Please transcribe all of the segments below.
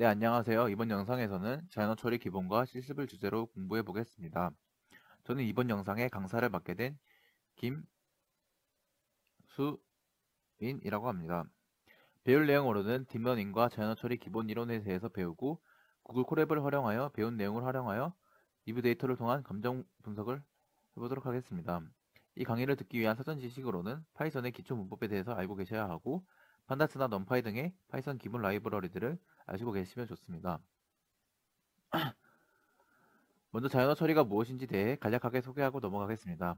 네, 안녕하세요. 이번 영상에서는 자연어 처리 기본과 실습을 주제로 공부해 보겠습니다. 저는 이번 영상에 강사를 맡게 된 김수인이라고 합니다. 배울 내용으로는 딥러닝과 자연어 처리 기본 이론에 대해서 배우고 Google Colab을 활용하여 배운 내용을 활용하여 리뷰 데이터를 통한 감정 분석을 해보도록 하겠습니다. 이 강의를 듣기 위한 사전 지식으로는 Python의 기초 문법에 대해서 알고 계셔야 하고 Pandas나 NumPy 등의 Python 기본 라이브러리들을 아시고 계시면 좋습니다. 먼저 자연어 처리가 무엇인지 대해 간략하게 소개하고 넘어가겠습니다.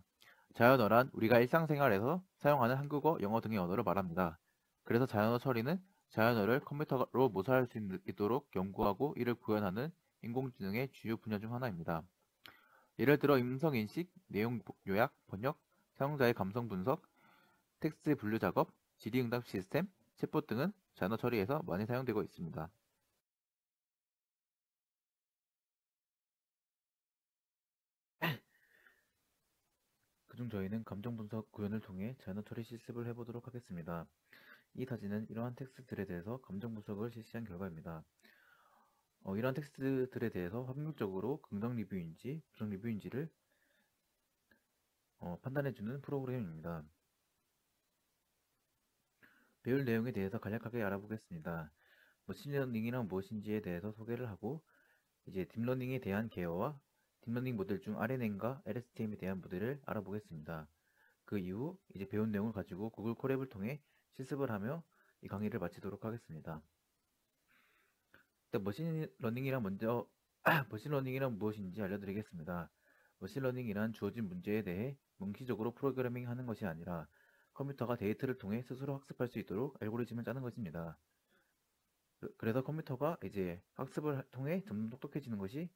자연어란 우리가 일상생활에서 사용하는 한국어, 영어 등의 언어를 말합니다. 그래서 자연어 처리는 자연어를 컴퓨터로 모사할 수 있도록 연구하고 이를 구현하는 인공지능의 주요 분야 중 하나입니다. 예를 들어 음성인식, 내용 요약, 번역, 사용자의 감성 분석, 텍스트 분류 작업, 질의응답 시스템, 챗봇 등은 자연어 처리에서 많이 사용되고 있습니다. 그중 저희는 감정 분석 구현을 통해 자연어 처리 실습을 해보도록 하겠습니다. 이 사진은 이러한 텍스트들에 대해서 감정 분석을 실시한 결과입니다. 어, 이러한 텍스트들에 대해서 확률적으로 긍정 리뷰인지 부정 리뷰인지를 어, 판단해주는 프로그램입니다. 배울 내용에 대해서 간략하게 알아보겠습니다. 머신러닝이란 무엇인지에 대해서 소개를 하고 이제 딥러닝에 대한 개요와 딥러닝 모델 중 RNN과 LSTM에 대한 모델을 알아보겠습니다. 그 이후 이제 배운 내용을 가지고 Google Colab을 통해 실습을 하며 이 강의를 마치도록 하겠습니다. 일단 머신러닝이란 먼저 머신러닝이란 무엇인지 알려드리겠습니다. 머신러닝이란 주어진 문제에 대해 명시적으로 프로그래밍 하는 것이 아니라 컴퓨터가 데이터를 통해 스스로 학습할 수 있도록 알고리즘을 짜는 것입니다. 그래서 컴퓨터가 이제 학습을 통해 점점 똑똑해지는 것이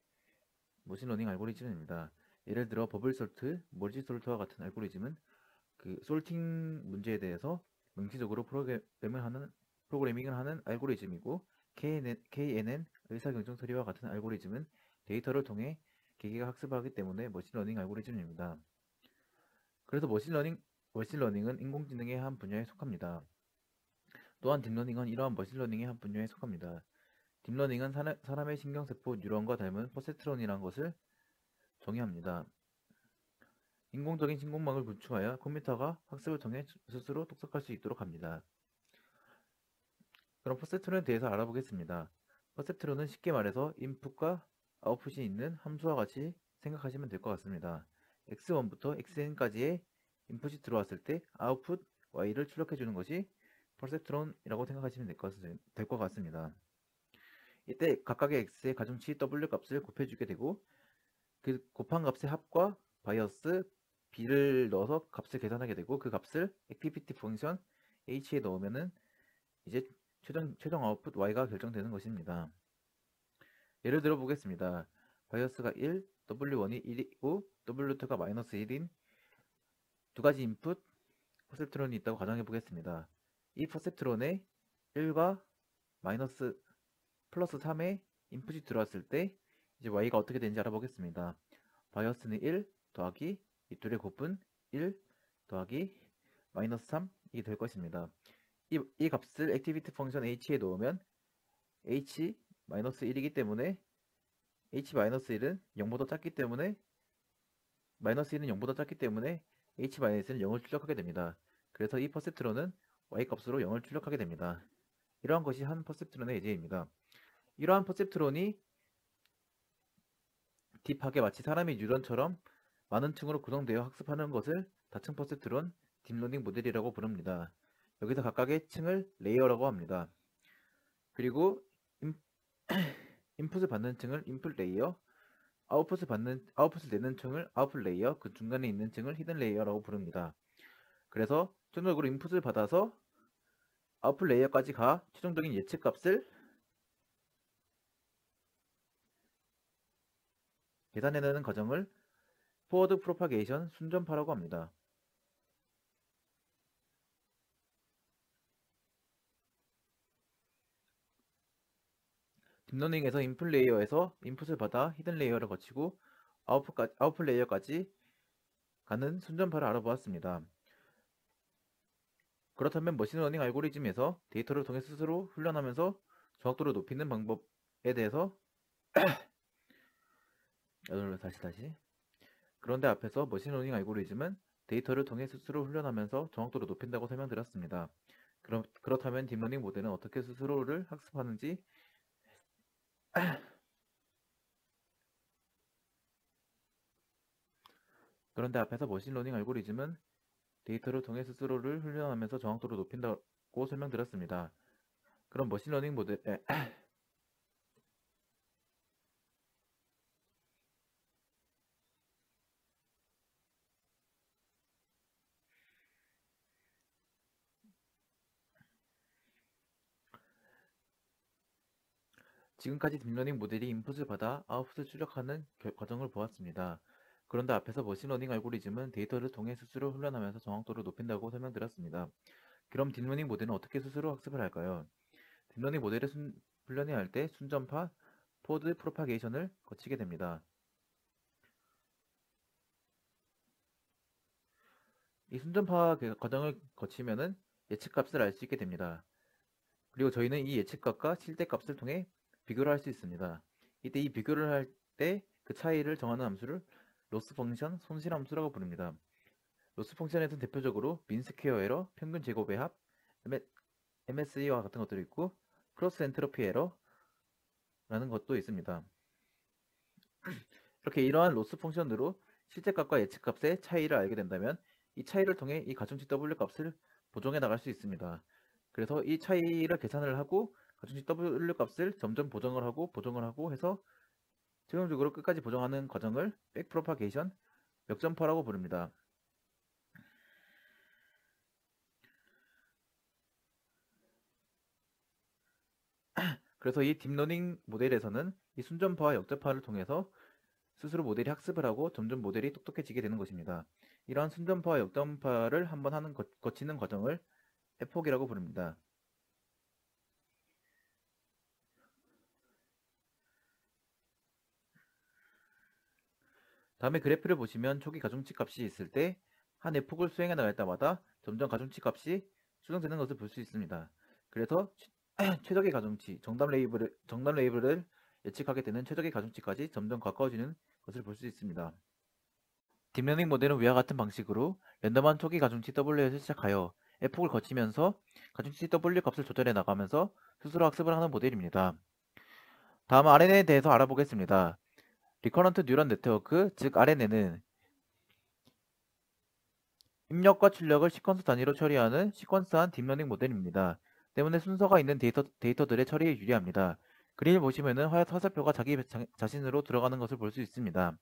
머신러닝 알고리즘입니다. 예를 들어 bubble sort, merge sort와 같은 알고리즘은 그 sorting 문제에 대해서 명시적으로 프로그래밍을 하는 프로그래밍을 하는 알고리즘이고 KNN, KNN 의사결정 트리와 같은 알고리즘은 데이터를 통해 기계가 학습하기 때문에 머신러닝 알고리즘입니다. 그래서 머신러닝 머신러닝은 인공지능의 한 분야에 속합니다. 또한 딥러닝은 이러한 머신러닝의 한 분야에 속합니다. 딥러닝은 사람 의 신경세포 뉴런과 닮은 perceptron이라는 것을 정의합니다. 인공적인 신경망을 구축하여 컴퓨터가 학습을 통해 스스로 똑똑할 수 있도록 합니다. 그럼 perceptron에 대해서 알아보겠습니다. perceptron은 쉽게 말해서 인풋과 아웃풋이 있는 함수와 같이 생각하시면 될 것 같습니다. x1부터 xn까지의 인풋이 들어왔을 때 아웃풋 y를 출력해 주는 것이 perceptron이라고 생각하시면 될 것 같습니다. 이때 각각의 x의 가중치 w 값을 곱해주게 되고 그 곱한 값의 합과 바이어스 b를 넣어서 값을 계산하게 되고 그 값을 activity function h에 넣으면은 이제 최종, 최종 아웃풋 y가 결정되는 것입니다. 예를 들어 보겠습니다. 바이어스가 1, w1이 1이고 w2가 마이너스 1인 두 가지 인풋 perceptron이 있다고 가정해 보겠습니다. 이 perceptron에 1과 마이너스 플러스 3의 인풋이 들어왔을 때 이제 y가 어떻게 되는지 알아보겠습니다. 바이어스는 1 더하기 이 둘의 곱은 1 더하기 마이너스 3 이게 될 것입니다. 이, 이 값을 activity function h에 놓으면 h 마이너스 1이기 때문에 h 마이너스 1은 0보다 작기 때문에 마이너스 1은 0보다 작기 때문에 h-는 0을 출력하게 됩니다. 그래서 이 perceptron은 y값으로 0을 출력하게 됩니다. 이러한 것이 한 perceptron의 예제입니다. 이러한 perceptron이 deep하게 마치 사람의 뉴런처럼 많은 층으로 구성되어 학습하는 것을 다층 perceptron 딥러닝 모델이라고 부릅니다. 여기서 각각의 층을 layer라고 합니다. 그리고 인, 인풋을 받는 층을 인풋 layer, 아웃풋을 받는 아웃풋을 내는 층을 아웃풋 layer, 그 중간에 있는 층을 hidden layer라고 부릅니다. 그래서 최종적으로 인풋을 받아서 아웃풋 layer까지 가 최종적인 예측 값을 계산해내는 과정을 forward propagation 순전파라고 합니다. 딥러닝에서 인풋 layer에서 인풋을 받아 hidden layer를 거치고 아웃풋, 아웃풋 layer까지 가는 순전파를 알아보았습니다. 그렇다면 머신러닝 알고리즘에서 데이터를 통해 스스로 훈련하면서 정확도를 높이는 방법 대해서 여기로 다시 다시 그런데 앞에서 머신러닝 알고리즘은 데이터를 통해 스스로 훈련하면서 정확도를 높인다고 설명드렸습니다. 그럼, 그렇다면 딥러닝 모델은 어떻게 스스로를 학습하는지 그런데 앞에서 머신러닝 알고리즘은 데이터를 통해 스스로를 훈련하면서 정확도를 높인다고 설명드렸습니다. 그럼 machine learning 모델 에, 지금까지 deep learning 모델이 인풋을 받아 아웃풋을 출력하는 결- 과정을 보았습니다. 그런데 앞에서 machine learning 알고리즘은 데이터를 통해 스스로 훈련하면서 정확도를 높인다고 설명드렸습니다. 그럼 deep learning 모델은 어떻게 스스로 학습을 할까요? deep learning 모델을 순, 훈련해야 할 때 순전파 forward propagation을 거치게 됩니다. 이 순전파 그 과정을 거치면은 예측값을 알 수 있게 됩니다. 그리고 저희는 이 예측값과 실제값을 통해 비교를 할 수 있습니다. 이때 이 비교를 할 때 그 차이를 정하는 함수를 loss function 손실 함수라고 부릅니다. loss function에서는 대표적으로 mean square error, 평균 제곱 의 합, MSE와 같은 것들이 있고 cross entropy error라는 것도 있습니다. 이렇게 이러한 loss function으로 실제값과 예측값의 차이를 알게 된다면 이 차이를 통해 이 가중치 W 값을 보정해 나갈 수 있습니다. 그래서 이 차이를 계산을 하고 가중치 W 값을 점점 보정을 하고 보정을 하고 해서 최종적으로 끝까지 보정하는 과정을 backpropagation 역전파라고 부릅니다. 그래서 이 deep learning 모델에서는 이 순전파와 역전파를 통해서 스스로 모델이 학습을 하고 점점 모델이 똑똑해지게 되는 것입니다. 이러한 순전파와 역전파를 한번 하는 거, 거치는 과정을 epoch이라고 부릅니다. 다음에 그래프를 보시면 초기 가중치 값이 있을 때 한 epoch을 수행해 나갈 때마다 점점 가중치 값이 수정되는 것을 볼 수 있습니다. 그래서 최적의 가중치, 정답 label을, 정답 label을 예측하게 되는 최적의 가중치까지 점점 가까워지는 것을 볼 수 있습니다. deep learning 모델은 위와 같은 방식으로 random한 초기 가중치 W에서 시작하여 epoch을 거치면서 가중치 W 값을 조절해 나가면서 스스로 학습을 하는 모델입니다. 다음 RNN에 대해서 알아보겠습니다. Recurrent Neural Network, 즉 RNN은 입력과 출력을 시퀀스 단위로 처리하는 시퀀스한 deep learning 모델입니다. 때문에 순서가 있는 데이터, 데이터들의 처리에 유리합니다. 그림을 보시면은 화살표가 자기 자, 신으로 들어가는 것을 볼 수 있습니다.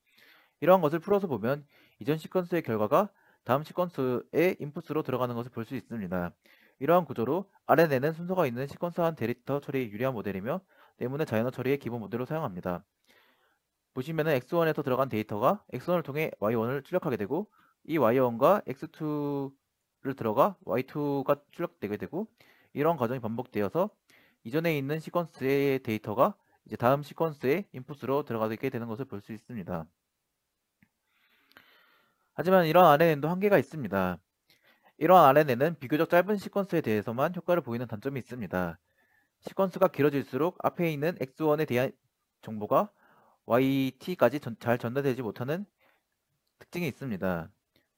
이러한 것을 풀어서 보면 이전 시퀀스의 결과가 다음 시퀀스의 인풋으로 들어가는 것을 볼 수 있습니다. 이러한 구조로 RNN은 순서가 있는 시퀀스한 데이터 처리에 유리한 모델이며 때문에 자연어 처리의 기본 모델로 사용합니다. 보시면은 x1에서 들어간 데이터가 x1을 통해 y1을 출력하게 되고 이 y1과 x2를 들어가 y2가 출력되게 되고 이런 과정이 반복되어서 이전에 있는 시퀀스의 데이터가 이제 다음 시퀀스의 인풋으로 들어가게 되는 것을 볼 수 있습니다. 하지만 이런 RNN도 한계가 있습니다. 이러한 RNN은 비교적 짧은 시퀀스에 대해서만 효과를 보이는 단점이 있습니다. 시퀀스가 길어질수록 앞에 있는 X1에 대한 정보가 YT까지 전, 잘 전달되지 못하는 특징이 있습니다.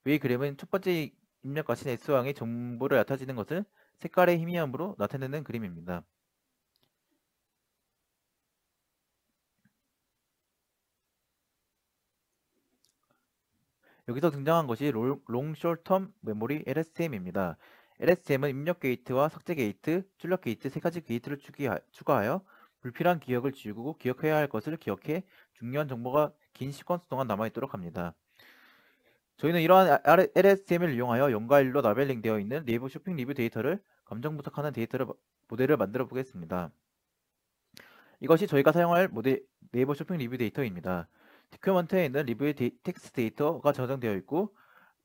위 그림은 첫 번째 입력 가신 S왕의 정보를 얕아지는 것을 색깔의 희미함으로 나타내는 그림입니다. 여기서 등장한 것이 롱 숄텀 메모리 LSTM입니다. LSTM은 입력 게이트와 삭제 게이트, 출력 게이트 세 가지 게이트를 추가하여 불필요한 기억을 지우고 기억해야 할 것을 기억해 중요한 정보가 긴 시퀀스 동안 남아있도록 합니다. 저희는 이러한 LSTM을 이용하여 0과 1로 labeling 되어 있는 네이버 쇼핑 리뷰 데이터를 감정 분석하는 데이터를 모델을 만들어 보겠습니다. 이것이 저희가 사용할 모델 네이버 쇼핑 리뷰 데이터입니다. document에 있는 리뷰의 데이, 텍스트 데이터가 저장되어 있고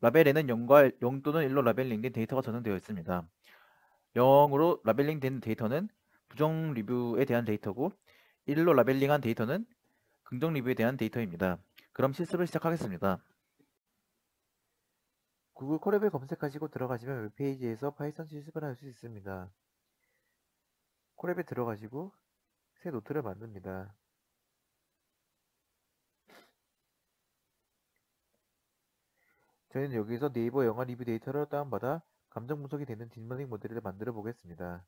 라벨에는 0과 0 또는 1로 labeling된 데이터가 저장되어 있습니다. 0으로 labeling된 데이터는 부정 리뷰에 대한 데이터고 1로 labeling한 데이터는 긍정 리뷰에 대한 데이터입니다. 그럼 실습을 시작하겠습니다. 구글 Colab을 검색하시고 들어가시면 웹페이지에서 Python 실습을 할 수 있습니다. Colab에 들어가시고 새 노트를 만듭니다. 저희는 여기서 네이버 영화 리뷰 데이터를 다운받아 감정 분석이 되는 deep learning 모델을 만들어 보겠습니다.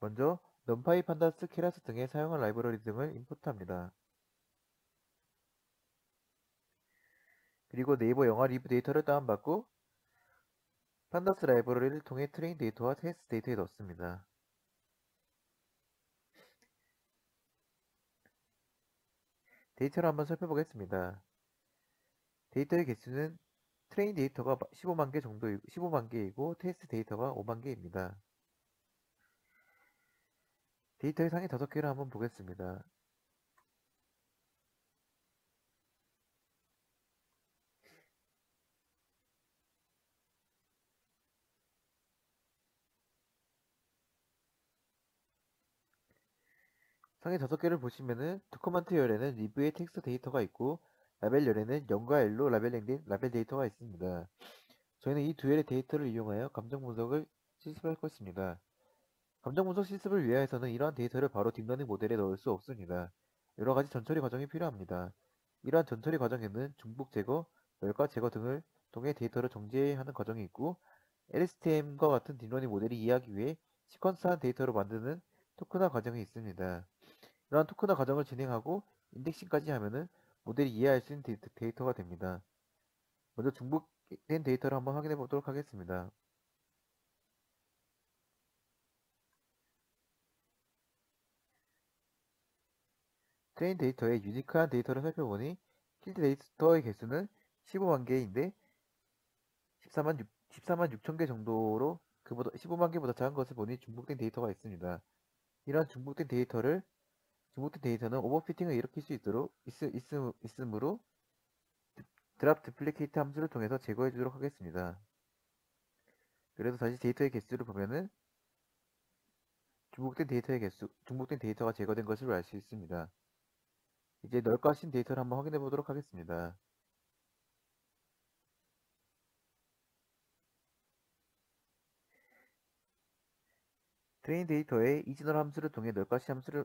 먼저 NumPy, Pandas, Keras 등의 사용한 라이브러리 등을 import합니다. 그리고 네이버 영화 리뷰 데이터를 다운받고 Pandas 라이브러리를 통해 train 데이터와 테스트 데이터에 넣습니다. 데이터를 한번 살펴보겠습니다. 데이터의 개수는 train 데이터가 15만 개 정도 15만 개이고 테스트 데이터가 5만 개입니다. 데이터의 상위 5개를 한번 보겠습니다. 상위 5개를 보시면은 document 열에는 리뷰의 텍스트 데이터가 있고 라벨 열에는 0과 1로 labeling된 라벨 데이터가 있습니다. 저희는 이 두 열의 데이터를 이용하여 감정 분석을 실습할 것입니다. 감정 분석 실습을 위하여서는 이러한 데이터를 바로 deep learning 모델에 넣을 수 없습니다. 여러 가지 전처리 과정이 필요합니다. 이러한 전처리 과정에는 중복 제거, 멸과 제거 등을 통해 데이터를 정제하는 과정이 있고 LSTM과 같은 deep learning 모델이 이해하기 위해 시퀀스한 데이터로 만드는 토큰화 과정이 있습니다. 이러한 토큰화 과정을 진행하고 indexing까지 하면은 모델이 이해할 수 있는 데이터, 가 됩니다. 먼저 중복된 데이터를 한번 확인해 보도록 하겠습니다. train 데이터의 unique한 데이터를 살펴보니 필드 데이터의 개수는 15만 개인데 14만, 6, 14만 6천 개 정도로 그보다 15만 개보다 작은 것을 보니 중복된 데이터가 있습니다. 이러한 중복된 데이터를 중복된 데이터는 overfitting을 일으킬 수 있도록 있, 있, 있으므로 drop duplicates 함수를 통해서 제거해 주도록 하겠습니다. 그래서 다시 데이터의 개수를 보면은 중복된 데이터의 개수, 중복된 데이터가 제거된 것을 알 수 있습니다. 이제 null값인 데이터를 한번 확인해 보도록 하겠습니다. train 데이터에 isnull 함수를 통해 null 값이 함수를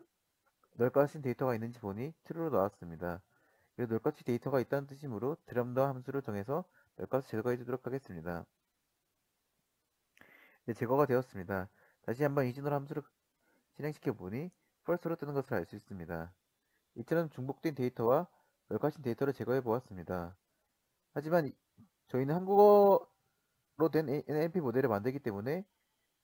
null 값인 데이터가 있는지 보니 true로 나왔습니다. 그래서 null 값인 데이터가 있다는 뜻이므로 dropna 함수를 통해서 null 값이 제거해 주도록 하겠습니다. 네, 제거가 되었습니다. 다시 한번 isnull 함수를 실행시켜 보니 false로 뜨는 것을 알 수 있습니다. 이처럼 중복된 데이터와 null 값인 데이터를 제거해 보았습니다. 하지만 저희는 한국어로 된 NLP 모델을 만들기 때문에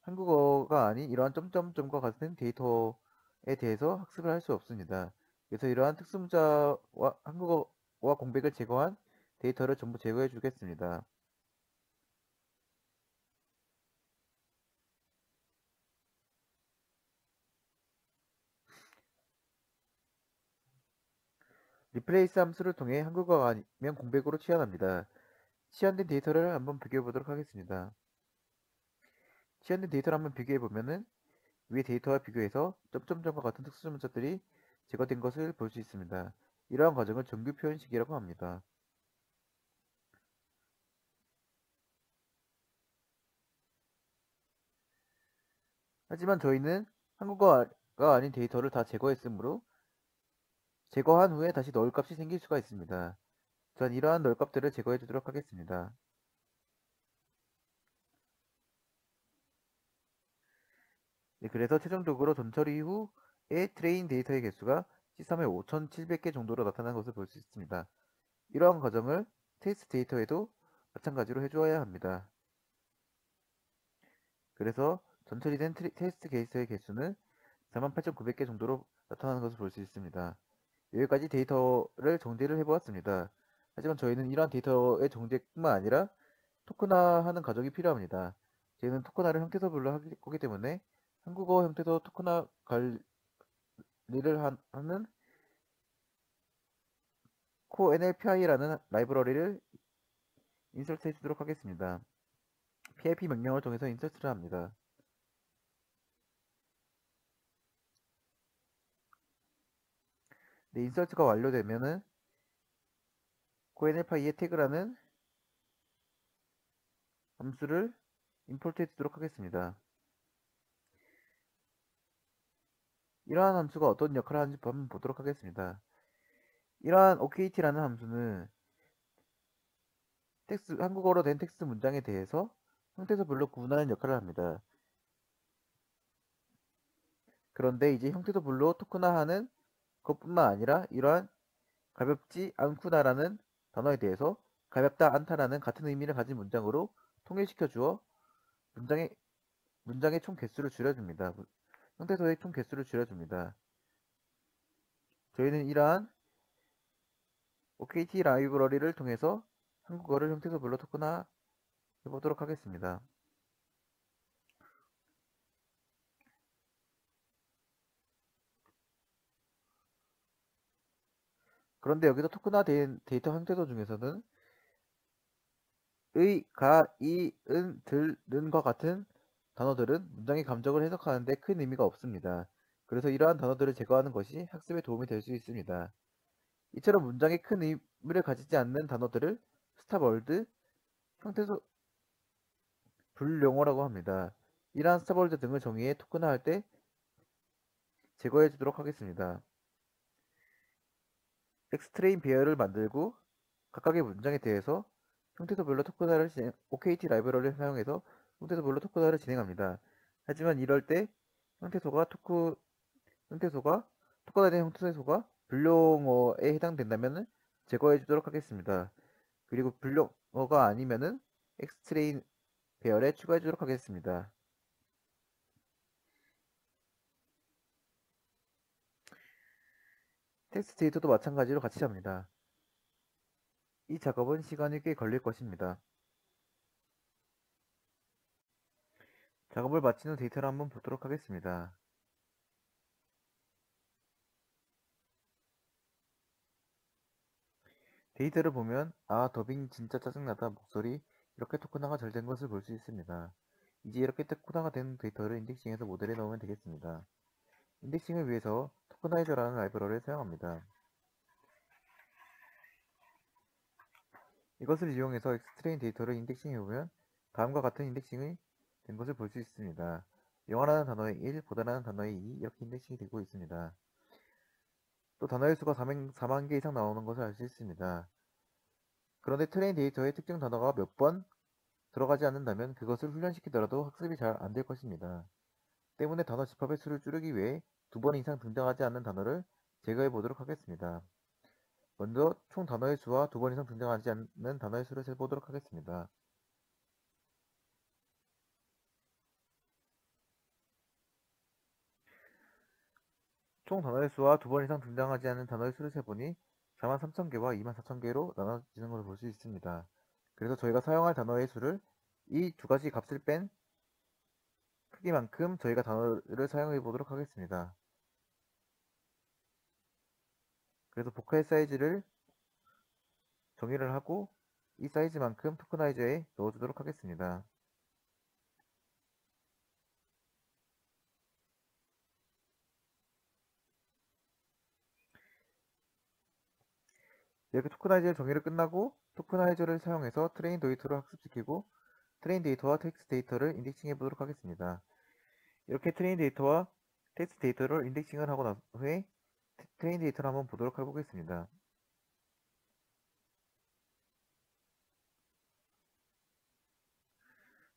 한국어가 아닌 이러한 점점점과 같은 데이터에 대해서 학습을 할 수 없습니다. 그래서 이러한 특수문자와 한국어와 공백을 제거한 데이터를 전부 제거해 주겠습니다. replace 함수를 통해 한국어가 아니면 공백으로 치환합니다. 치환된 데이터를 한번 비교해 보도록 하겠습니다. 치환된 데이터를 한번 비교해 보면은 위의 데이터와 비교해서 점점점과 같은 특수 문자들이 제거된 것을 볼 수 있습니다. 이러한 과정을 정규 표현식이라고 합니다. 하지만 저희는 한국어가 아닌 데이터를 다 제거했으므로 제거한 후에 다시 null 값이 생길 수가 있습니다. 전 이러한 null 값들을 제거해 주도록 하겠습니다. 네, 그래서 최종적으로 전처리 후에 train 데이터의 개수가 C3의 5700개 정도로 나타난 것을 볼 수 있습니다. 이러한 과정을 테스트 데이터에도 마찬가지로 해주어야 합니다. 그래서 전처리된 테스트 케이스의 개수는 48,900개 정도로 나타나는 것을 볼 수 있습니다. 여기까지 데이터를 정제를 해보았습니다. 하지만 저희는 이러한 데이터의 정제뿐만 아니라 토큰화하는 과정이 필요합니다. 저희는 토큰화를 형태서별로 하기 때문에 한국어 형태서 토큰화 관리를 하는 coNLPI라는 라이브러리를 인설트 해주도록 하겠습니다. PIP 명령을 통해서 인설트를 합니다. 네, 인설트가 완료되면은 coNLPI의 태그라는 함수를 임포트 해 주도록 하겠습니다. 이러한 함수가 어떤 역할을 하는지 한번 보도록 하겠습니다. 이러한 OKT라는 함수는 텍스트, 한국어로 된 텍스트 문장에 대해서 형태도별로 구분하는 역할을 합니다. 그런데 이제 형태도별로 토큰화하는 것뿐만 아니라 이러한 가볍지 않구나라는 단어에 대해서 가볍다 않다라는 같은 의미를 가진 문장으로 통일시켜 주어 문장의 문장의 총 개수를 줄여줍니다. 형태소의 총 개수를 줄여줍니다. 저희는 이러한 OKT 라이브러리를 통해서 한국어를 형태소별로 토큰화 해보도록 하겠습니다. 그런데 여기서 토큰화된 데이터 형태도 중에서는 의, 가, 이, 은, 들, 는과 같은 단어들은 문장의 감정을 해석하는데 큰 의미가 없습니다. 그래서 이러한 단어들을 제거하는 것이 학습에 도움이 될 수 있습니다. 이처럼 문장에 큰 의미를 가지지 않는 단어들을 stop word, 형태소, 불용어라고 합니다. 이러한 stop word 등을 정의해 토큰화할 때 제거해 주도록 하겠습니다. X train 배열을 만들고 각각의 문장에 대해서 형태소별로 토큰화를 진행, OKT 라이브러리를 사용해서 형태소별로 토큰화를 진행합니다. 하지만 이럴 때 형태소가 토크 형태소가 토큰화된 형태소가 불용어에 해당된다면 제거해 주도록 하겠습니다. 그리고 불용어가 아니면은 X train 배열에 추가해 주도록 하겠습니다. 테스트 데이터도 마찬가지로 같이 합니다. 이 작업은 시간이 꽤 걸릴 것입니다. 작업을 마친 후 데이터를 한번 보도록 하겠습니다. 데이터를 보면 아 더빙 진짜 짜증나다 목소리 이렇게 토큰화가 잘 된 것을 볼 수 있습니다. 이제 이렇게 토큰화가 된 데이터를 indexing해서 모델에 넣으면 되겠습니다. indexing을 위해서 tokenizer라는 라이브러리를 사용합니다. 이것을 이용해서 X train 데이터를 indexing해보면 다음과 같은 indexing이 된 것을 볼 수 있습니다. 영화라는 단어의 1, 보다라는 단어의 2 이렇게 indexing이 되고 있습니다. 또 단어의 수가 4만, 4만 개 이상 나오는 것을 알 수 있습니다. 그런데 train 데이터에 특정 단어가 몇 번 들어가지 않는다면 그것을 훈련시키더라도 학습이 잘 안 될 것입니다. 때문에 단어 집합의 수를 줄이기 위해 두 번 이상 등장하지 않는 단어를 제거해 보도록 하겠습니다. 먼저 총 단어의 수와 두 번 이상 등장하지 않는 단어의 수를 세보도록 하겠습니다. 총 단어의 수와 두 번 이상 등장하지 않는 단어의 수를 세보니 43,000개와 24,000개로 나눠지는 것을 볼 수 있습니다. 그래서 저희가 사용할 단어의 수를 이 두 가지 값을 뺀 크기만큼 저희가 단어를 사용해 보도록 하겠습니다. 그래서 vocab size를 정의를 하고 이 사이즈만큼 tokenizer에 넣어주도록 하겠습니다. 이렇게 tokenizer의 정의를 끝나고 tokenizer를 사용해서 train 데이터를 학습시키고 train 데이터와 테스트 데이터를 indexing해 보도록 하겠습니다. 이렇게 train 데이터와 테스트 데이터를 indexing을 하고 난 후에 train 데이터를 한번 보도록 해보겠습니다.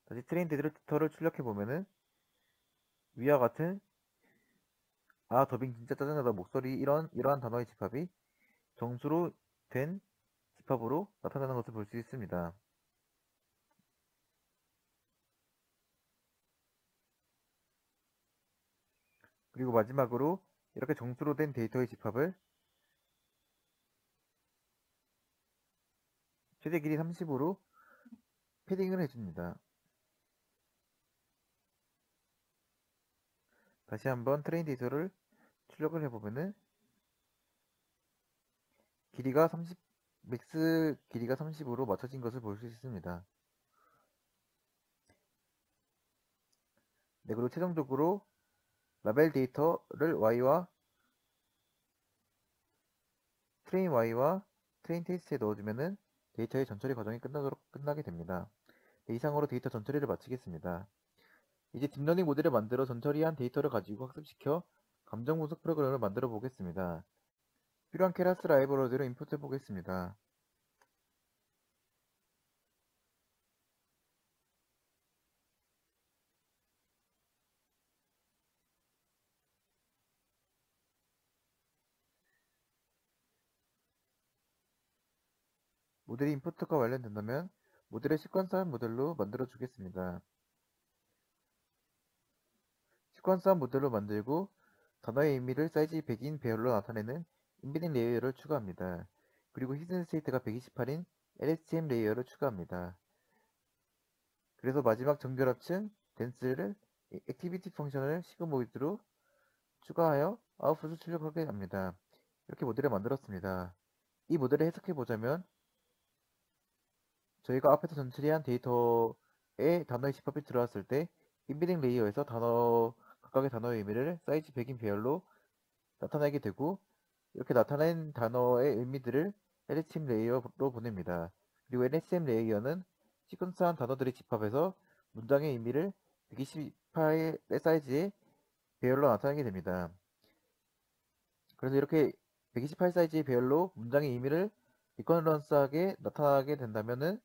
다시 train 데이터를 출력해 보면은 위와 같은 아 더빙 진짜 짜증나다 목소리 이런 이러한 단어의 집합이 정수로 된 집합으로 나타나는 것을 볼 수 있습니다. 그리고 마지막으로 이렇게 정수로 된 데이터의 집합을 최대 길이 30으로 padding을 해줍니다. 다시 한번 train 데이터를 출력을 해보면은 길이가 30, max 길이가 30으로 맞춰진 것을 볼 수 있습니다. 네, 그리고 최종적으로 라벨 데이터를 y와 train y와 train test에 넣어주면은 데이터의 전처리 과정이 끝나도록 끝나게 됩니다. 네, 이상으로 데이터 전처리를 마치겠습니다. 이제 딥러닝 모델을 만들어 전처리한 데이터를 가지고 학습시켜 감정 분석 프로그램을 만들어 보겠습니다. 필요한 Keras 라이브러리를 import해 보겠습니다. 모델이 import가 완료된다면 모델의 sequence한 모델로 만들어 주겠습니다. sequence한 모델로 만들고 단어의 의미를 사이즈 100인 배열로 나타내는 embedding layer를 추가합니다. 그리고 hidden state가 128인 LSTM layer를 추가합니다. 그래서 마지막 전결합층 dense를 activity function을 sigmoid로 추가하여 아웃풋을 출력하게 합니다. 이렇게 모델을 만들었습니다. 이 모델을 해석해 보자면 저희가 앞에서 전처리한 데이터에 단어의 집합이 들어왔을 때 embedding layer에서 단어 각각의 단어의 의미를 사이즈 100인 배열로 나타내게 되고 이렇게 나타낸 단어의 의미들을 LSTM layer로 보냅니다. 그리고 LSTM 레이어는 시퀀스한 단어들의 집합에서 문장의 의미를 128의 사이즈의 배열로 나타내게 됩니다. 그래서 이렇게 128 사이즈의 배열로 문장의 의미를 recurrence하게 나타나게 된다면은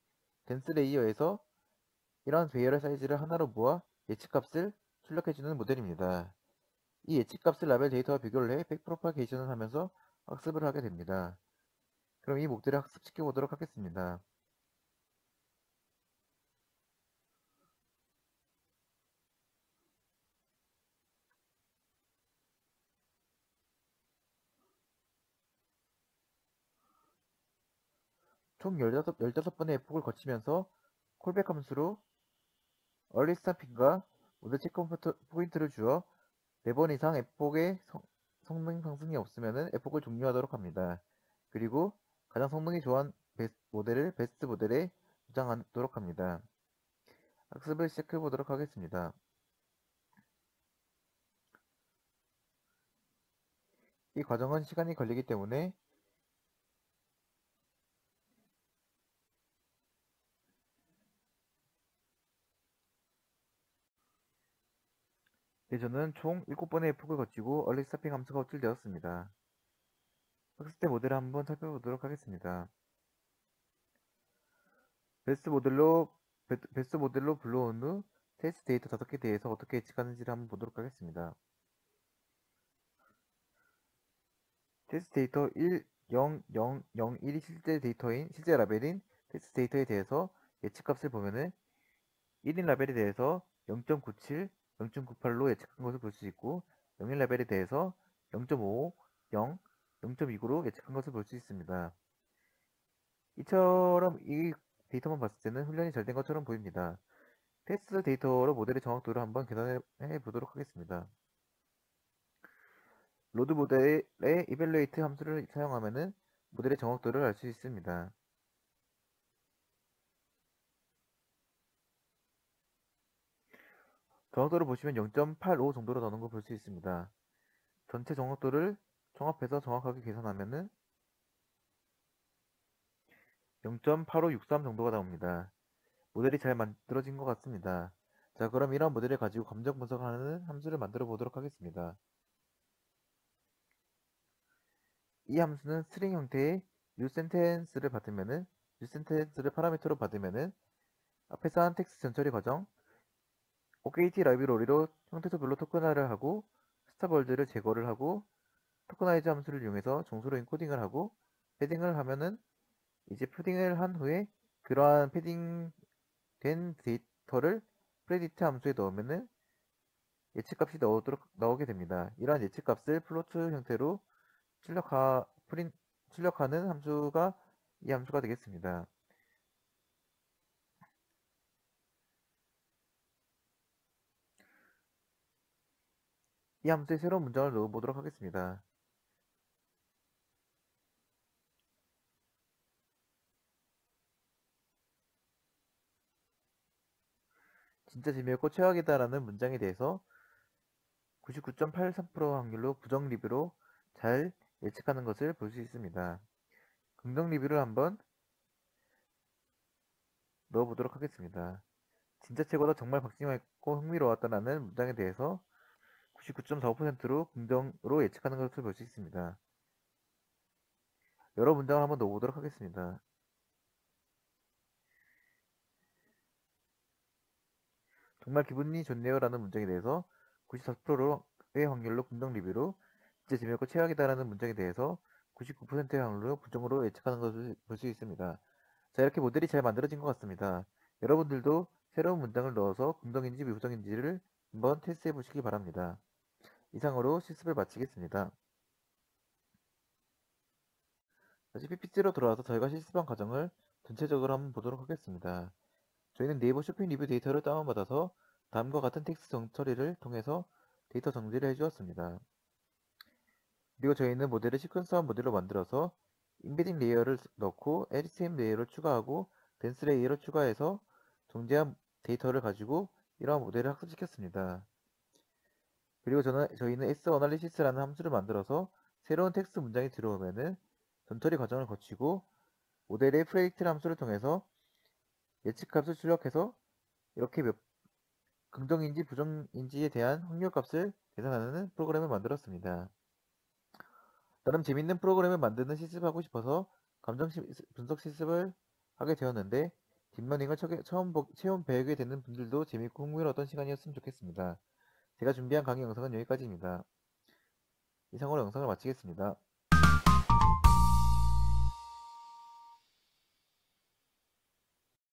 dense layer에서 이러한 배열의 사이즈를 하나로 모아 예측값을 출력해주는 모델입니다. 이 예측값을 라벨 데이터와 비교를 해 backpropagation을 하면서 학습을 하게 됩니다. 그럼 이 모델을 학습시켜 보도록 하겠습니다. 총 15, 15번의 에폭을 거치면서 콜백 함수로 얼리 스타핑과 모델 체크 포인트를 주어 4번 이상 에폭의 성능 상승이 없으면 에폭을 종료하도록 합니다. 그리고 가장 성능이 좋은 베스트 모델을 베스트 모델에 저장하도록 합니다. 학습을 시작해 보도록 하겠습니다. 이 과정은 시간이 걸리기 때문에 예전은 총 7번의 epoch을 거치고 early stopping 함수가 호출되었습니다. 학습된 모델을 한번 살펴보도록 하겠습니다. 베스트 모델로 베스트 모델로 불러온 후 테스트 데이터 5개 대해서 어떻게 예측하는지를 한번 보도록 하겠습니다. 테스트 데이터 1, 0, 0, 0, 1이 실제 데이터인 실제 라벨인 테스트 데이터에 대해서 예측값을 보면은 1인 라벨에 대해서 0.97, 0.98로 예측한 것을 볼 수 있고 0인 레벨에 대해서 0.5, 0, 0.29로 예측한 것을 볼 수 있습니다. 이처럼 이 데이터만 봤을 때는 훈련이 잘 된 것처럼 보입니다. 테스트 데이터로 모델의 정확도를 한번 계산해 보도록 하겠습니다. load model의 evaluate 함수를 사용하면 모델의 정확도를 알 수 있습니다. 정확도를 보시면 0.85 정도로 나오는 걸 볼 수 있습니다. 전체 정확도를 종합해서 정확하게 계산하면은 0.8563 정도가 나옵니다. 모델이 잘 만들어진 것 같습니다. 자 그럼 이런 모델을 가지고 감정 분석하는 함수를 만들어 보도록 하겠습니다. 이 함수는 string 형태의 new sentence를 받으면은 usentence를 파라미터로 받으면은 앞에서 한 텍스트 전처리 과정 OKT 라이브러리로 형태소별로 token화를 하고 stopword를 제거를 하고 tokenize 함수를 이용해서 정수로 encoding을 하고 padding을 하면은 이제 padding을 한 후에 그러한 padding된 데이터를 predict 함수에 넣으면은 예측값이 나오도록 나오게 됩니다. 이러한 예측값을 float 형태로 출력하 프린 출력하는 함수가 이 함수가 되겠습니다. 이 함수에 새로운 문장을 넣어보도록 하겠습니다. 진짜 재미없고 최악이다라는 문장에 대해서 99.83% 확률로 부정 리뷰로 잘 예측하는 것을 볼 수 있습니다. 긍정 리뷰를 한번 넣어보도록 하겠습니다. 진짜 최고다 정말 박진했고 흥미로웠다라는 문장에 대해서 99.45%로 긍정으로 예측하는 것을 볼 수 있습니다. 여러 문장을 한번 넣어보도록 하겠습니다. 정말 기분이 좋네요 라는 문장에 대해서 94%의 확률로 긍정 리뷰로 진짜 재미없고 최악이다 라는 문장에 대해서 99%의 확률로 부정으로 예측하는 것을 볼 수 있습니다. 자 이렇게 모델이 잘 만들어진 것 같습니다. 여러분들도 새로운 문장을 넣어서 긍정인지 부정인지를 한번 테스트해 보시기 바랍니다. 이상으로 실습을 마치겠습니다. 다시 PPT로 돌아와서 저희가 실습한 과정을 전체적으로 한번 보도록 하겠습니다. 저희는 네이버 쇼핑 리뷰 데이터를 다운받아서 다음과 같은 텍스트 전처리를 통해서 데이터 정리를 해주었습니다. 그리고 저희는 모델을 sequence한 모델로 만들어서 embedding layer를 넣고 LSTM layer를 추가하고 dense layer를 추가해서 정제한 데이터를 가지고 이러한 모델을 학습시켰습니다. 그리고 저는, 저희는 sAnalysis라는 함수를 만들어서 새로운 텍스트 문장이 들어오면은 전처리 과정을 거치고 모델의 predict 함수를 통해서 예측값을 출력해서 이렇게 몇, 긍정인지 부정인지에 대한 확률값을 계산하는 프로그램을 만들었습니다. 나름 재밌는 프로그램을 만드는 실습하고 싶어서 감정 분석 실습을 하게 되었는데 딥러닝을 처음 체험 배우게 되는 분들도 재밌고 흥미로웠던 시간이었으면 좋겠습니다. 제가 준비한 강의 영상은 여기까지입니다. 이상으로 영상을 마치겠습니다.